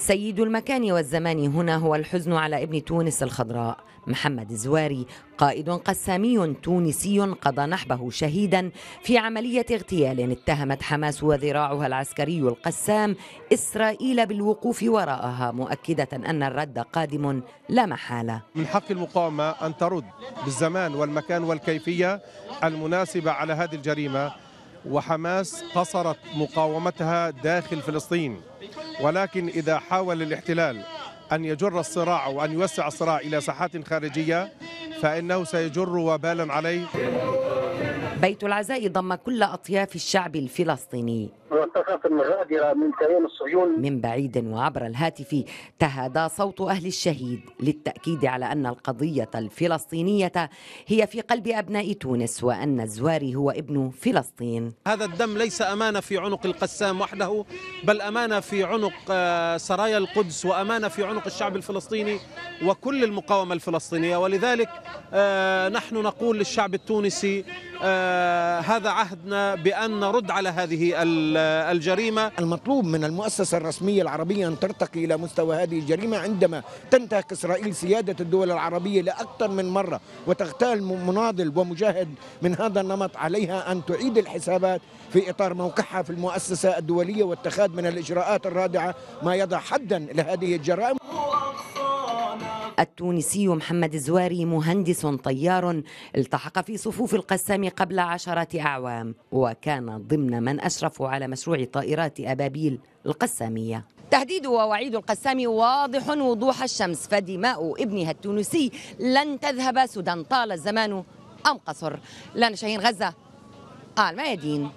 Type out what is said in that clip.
سيد المكان والزمان. هنا هو الحزن على ابن تونس الخضراء. محمد الزواري قائد قسامي تونسي قضى نحبه شهيدا في عملية اغتيال اتهمت حماس وذراعها العسكري القسام إسرائيل بالوقوف وراءها مؤكدة أن الرد قادم لا محالة. من حق المقاومة أن ترد بالزمان والمكان والكيفية المناسبة على هذه الجريمة وحماس قصرت مقاومتها داخل فلسطين. ولكن إذا حاول الاحتلال أن يجر الصراع وأن يوسع الصراع إلى ساحات خارجية فإنه سيجر وبالا عليه. بيت العزاء ضم كل أطياف الشعب الفلسطيني. والتصف المغادرة من كيان الصهيون. من بعيد وعبر الهاتف تهادى صوت أهل الشهيد للتأكيد على أن القضية الفلسطينية هي في قلب أبناء تونس وأن الزواري هو ابن فلسطين. هذا الدم ليس أمانة في عنق القسام وحده بل أمانة في عنق آه، سرايا القدس وأمانة في عنق الشعب الفلسطيني وكل المقاومة الفلسطينية. ولذلك آه، نحن نقول للشعب التونسي آه، هذا عهدنا بأن نرد على هذه الجريمة. المطلوب من المؤسسة الرسمية العربية أن ترتقي إلى مستوى هذه الجريمة عندما تنتهك إسرائيل سيادة الدول العربية لأكثر من مرة وتغتال مناضل ومجاهد من هذا النمط عليها أن تعيد الحسابات في إطار موقعها في المؤسسة الدولية واتخاذ من الإجراءات الرادعة ما يضع حدا لهذه الجرائم. التونسي محمد الزواري مهندس طيار التحق في صفوف القسام قبل عشرة أعوام وكان ضمن من أشرفوا على مشروع طائرات أبابيل القسامية. تهديد ووعيد القسام واضح وضوح الشمس فدماء ابنها التونسي لن تذهب سدى طال الزمان أم قصر. لنا شاهين غزة الميادين